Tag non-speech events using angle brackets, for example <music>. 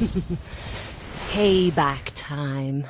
<laughs> Payback time.